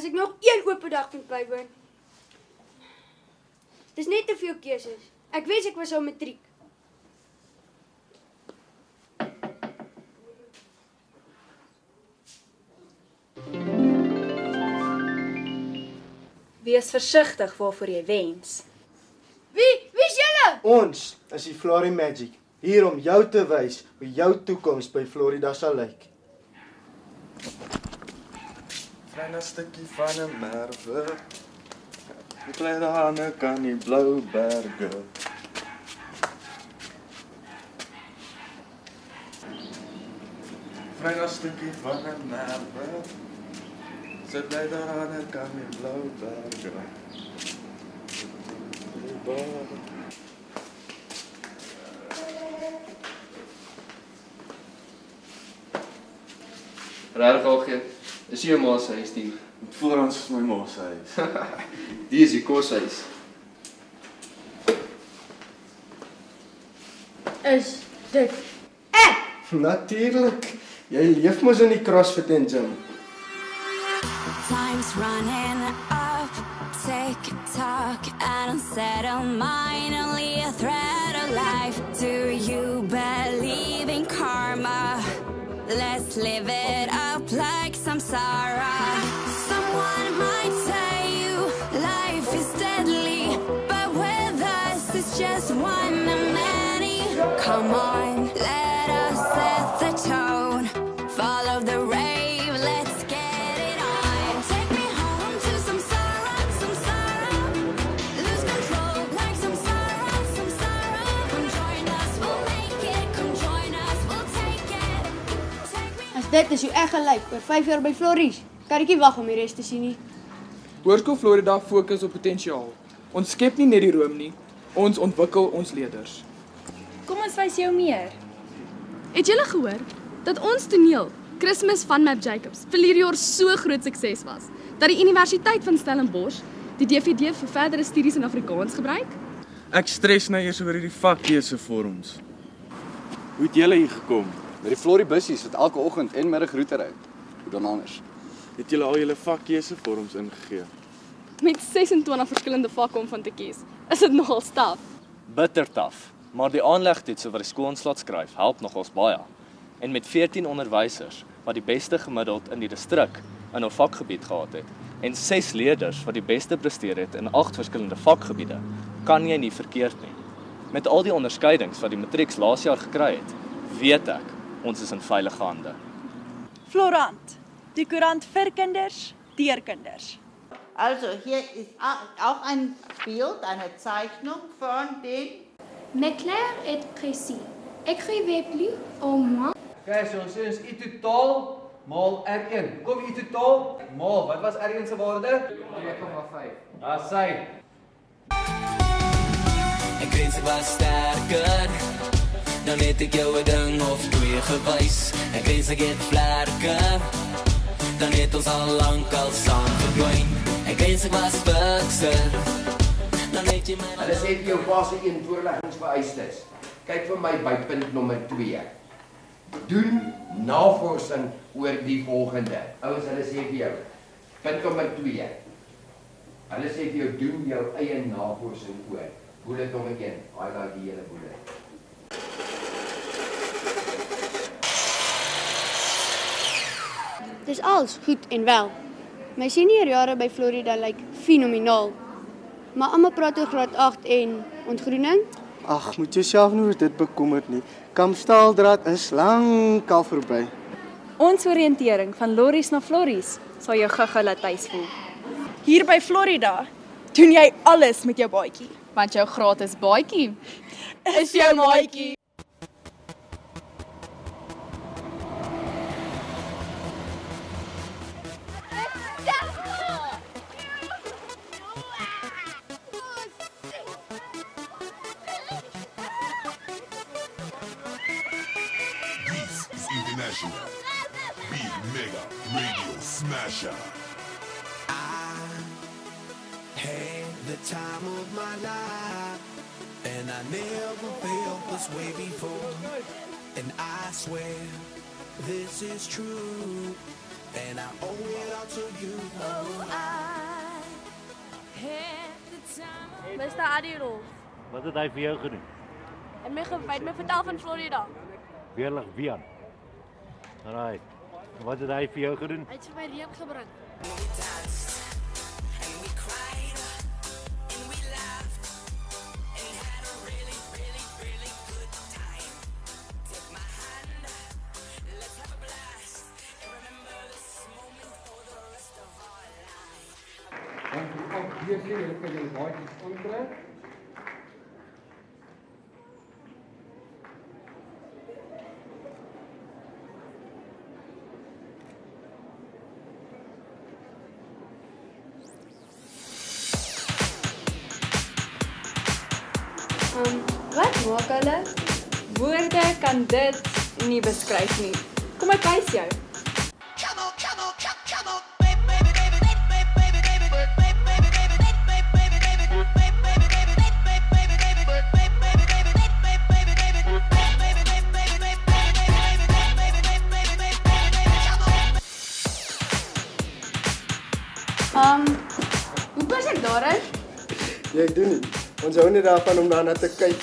as ek nog een oop dag moet bywoon. Dis net te veel keuses. Ek wens ek was al matriek. Wees versigtig waarvoor jy wens. Wie? Wie's julle? Ons is die Flori Magic hier om jou te wys hoe jou toekoms by Florida sal lyk. Klein stukkie van 'n merwe. Die kleine hane kan die blou berge. Klein stukkie van 'n merwe. Sit bly daar aan die kan die blou berge. Die berge. Regtig al gee. Dis jou ma se huis hier. Voor ons is my ma se huis. Die is die koshuis. Is dit Natuurlik. Jy leef mos in die CrossFit en gym. Time's running up, take talk, and unsettled mind, only a thread of life. Do you believe in karma? Let's live it up like samsara. Someone might tell you life is deadly, but with us it's just one of many. Come on, dit is hoe ek gelyk oor 5 jaar by Flories? Ek nie wag om die res te sien nie. Hoërskool Florida fokus op potensiaal. Ons skep nie net die room nie, ons ontwikkel ons leerders. Kom ons wys jou meer. Het julle gehoor dat ons toneel Kersfees van Map Jacobs verlede jaar so groot sukses was dat die Universiteit van Stellenbosch die DVD vir verdere studies in Afrikaans gebruik? Ek stres nou eers oor hierdie vakkeuse vorms. Hoe het julle hier gekom? Met die Florie bussies wat elke oggend en middag roete ry. Hoe dan anders? Het julle al julle vakkeuse vorms ingegee? Met 26 verskillende vakke om van te kies. Is dit nogal staf? bitter taaf, maar die aanlegtoetse wat die skoolslaat skryf help nogals baie. En met 14 onderwysers wat die beste gemiddeld in die distrik in hul vakgebied gehad het en 6 leerders wat die beste presteer het in 8 verskillende vakgebiede, kan jy nie verkeerd nie. Met al die onderskeidings wat die matrieks laas jaar gekry het, weet ek ons is in veilige hande. Florant, die koerant vir kinders, deur kinders. Also hier ist auch ein Bild, eine Zeichnung von den Mais clair et précis. Écrivez plus au moins. So ons ons i totaal maal R1. Kom i totaal maal. Wat was R1 se waarde? 2,5. Ah, sy. Ek wens ek was sterker Dan het ek jou 'n ding of twee gewys Ek wens ek het vlerke Dan het ons al lank al saam verdwyn Ek wens ek was fikser Dan het jy my Hulle sê vir jou fase 1 voorleggingsvereistes. Kyk vir my by punt nommer 2. Doen navorsing oor die volgende. Ouens, hulle sê vir jou punt nommer 2. Hulle sê vir jou doen jou eie navorsing oor. Hoe dit nog 'n keer. Daai die hele boele. Dis als goed en wel. My seniorjare by Florida lyk fenomenaal. Maar almal praat oor graad 8 en ontgroening. Ag, moet jouself nie oor dit bekommer nie. Kamstaaldraad is lankal verby. Ons oriëntering van lorries na florries sal jou gaga laat tuis voel. Hier by Florida doen jy alles met jou baadjie. Want jou gratis baadjie is jou maatjie. Smasher. Had the time of my life And I never felt this way before And I swear this is true and I owe it all to you. Oh, I had the time. Mr. Adilov, Wat het hy vir jou gedoen? en my vertel van Florida. Weerlig Wian. Alraai. Wat het hy vir jou gedoen? Hy het vir my reën gebring. Vir al hier sê jy kan jou baadjies aantrek. Um, wat maak hulle? Woorde kan dit nie beskryf nie. Kom ek wys jou. Um, hoe pas ek daarin? Jy doen nie. Ons hou net daarvan om daarna te kyk.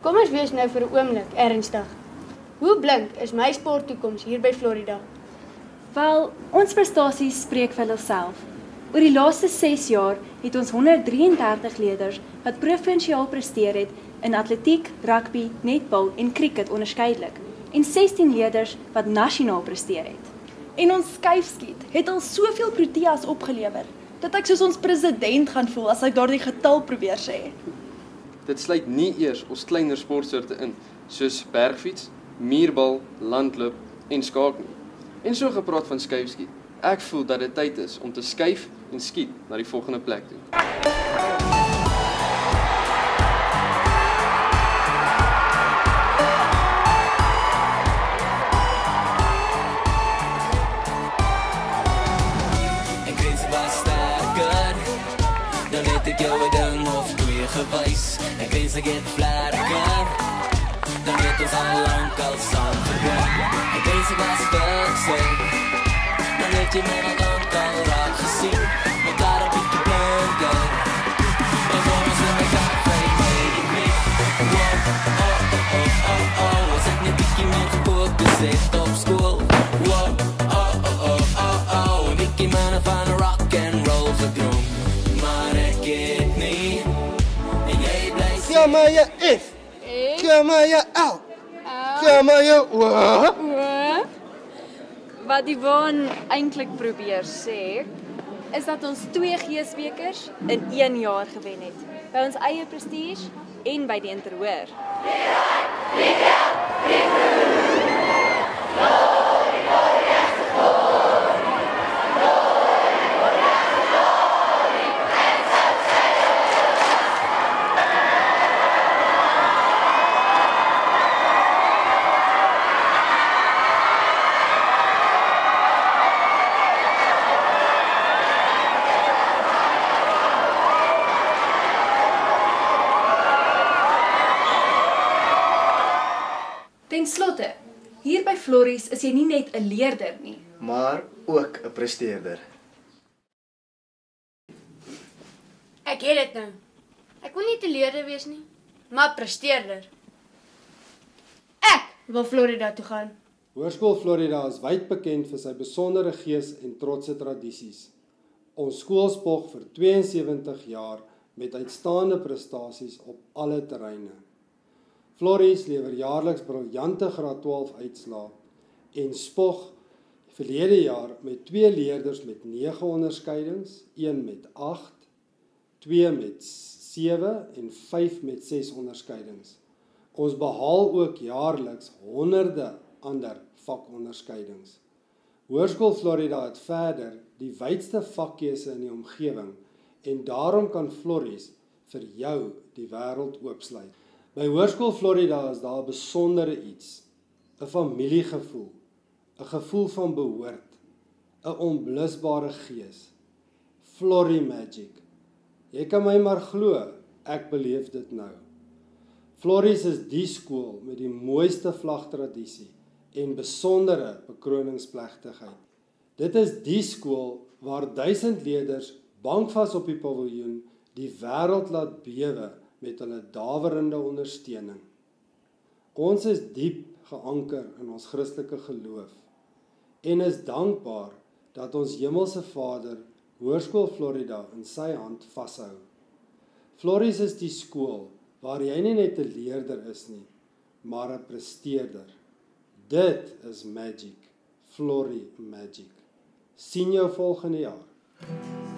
Kom ons wees nou vir 'n oomblik ernstig. Hoe blink is my sporttoekoms hier by Florida? Wel, ons prestasies spreek vir hulself. Oor die laaste 6 jaar het ons 133 leerders wat provinsiaal presteer het in atletiek, rugby, netbal en cricket onderskeidelik en 16 leerders wat nasionaal presteer het. En ons skuifskiet het al soveel proteas opgelewer dat ek soos ons president gaan voel as ek daardie getal probeer sê. Dit sluit nie eers ons kleiner sportsoorte in soos bergfiets, muurbal, landloop en skaak nie. En so gepraat van skuifskiet. Ek voel dat dit tyd is om te skuif en skiet na die volgende plek toe. En grense was sterker. Dan het ek jou 'n ding of twee gewys. En grense get vlerker. Dan het ons al lank al saam verdwyn En grense was fikser Dan het jy my al lank al raak gesien Maar daar op die blinker En voor ons in my café made me. Wow, oh, oh, oh, oh, oh As ek net bietjie meer gefokus het op skool Wow, oh, oh, oh, oh, oh. Bietjie manne van rock and roll gedroom Maar ek het nie En jy bly Kom maar jy F. Kom maar jy L. Kom maar jy O. Wat die waan eintlik probeer sê, is dat ons 2 G-sprekers in 1 jaar gewen het. By ons eie prestige en by die interhoor. Ten Flories is jy nie net 'n leerder nie. Maar ook 'n presteerder. Ek het dit nou. Ek wil nie teleurder wees nie, maar presteerder. Ek wil Florida toe gaan. Hoërskool Florida is wyd bekend vir sy besondere gees en trotse tradisies. Ons skool spog vir 72 jaar met uitstaande prestasies op alle terreine. Flories lewer jaarliks briljante graad 12 uitslae en spog verlede jaar met twee leerders met 9 onderskeidings, een met 8, twee met 7 en 5 met 6 onderskeidings. Ons behaal ook jaarliks honderde ander vakonderskeidings. Hoërskool Florida het verder die wydste vakkeuse in die omgewing en daarom kan Flories vir jou die wêreld oopsluit. By Hoërskool Florida is daar 'n besondere iets, 'n familiegevoel, 'n gevoel van behoort, 'n onblusbare gees. Florrie Magic. Jy kan my maar glo, ek beleef dit nou. Flories is die skool met die mooiste vlagtradisie en besondere bekroningsplegtigheid. Dit is die skool waar duisend leerders bankvas op die paviljoen die wêreld laat bewe met hulle dawerende ondersteuning. Ons is diep geanker in ons Christelike geloof en is dankbaar dat ons Hemelse Vader Hoërskool Florida in sy hand vashou. Flories is die skool waar jy nie net 'n leerder is nie, maar 'n presteerder. Dit is magic. Florie magic. Sien jou volgende jaar.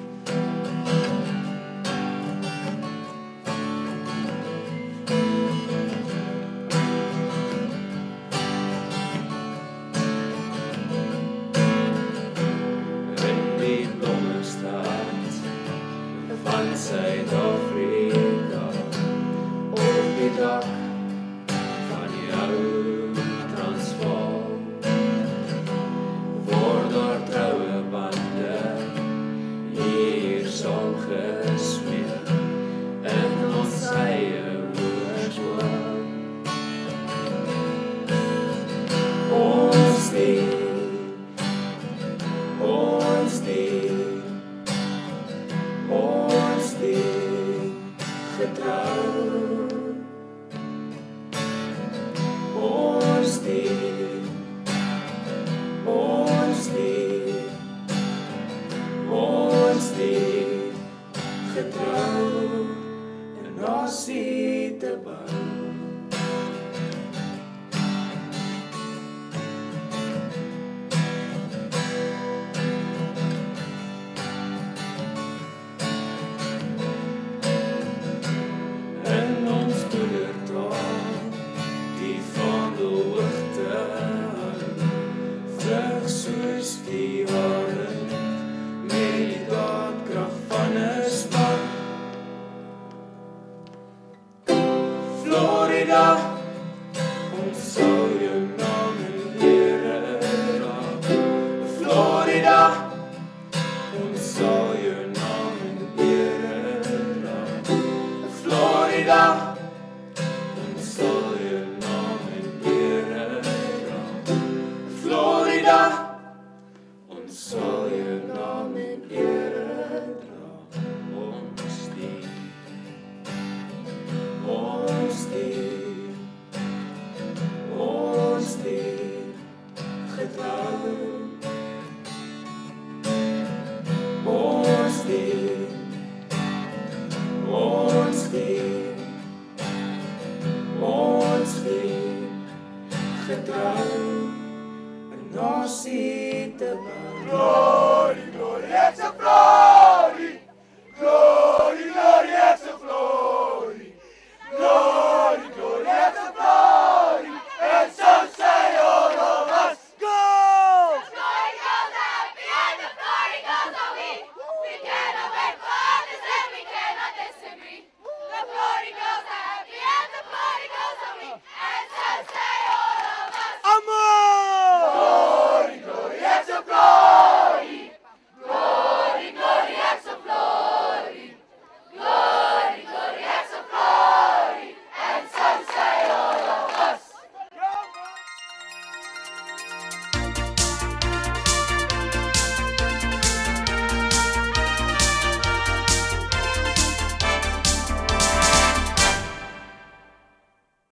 Florida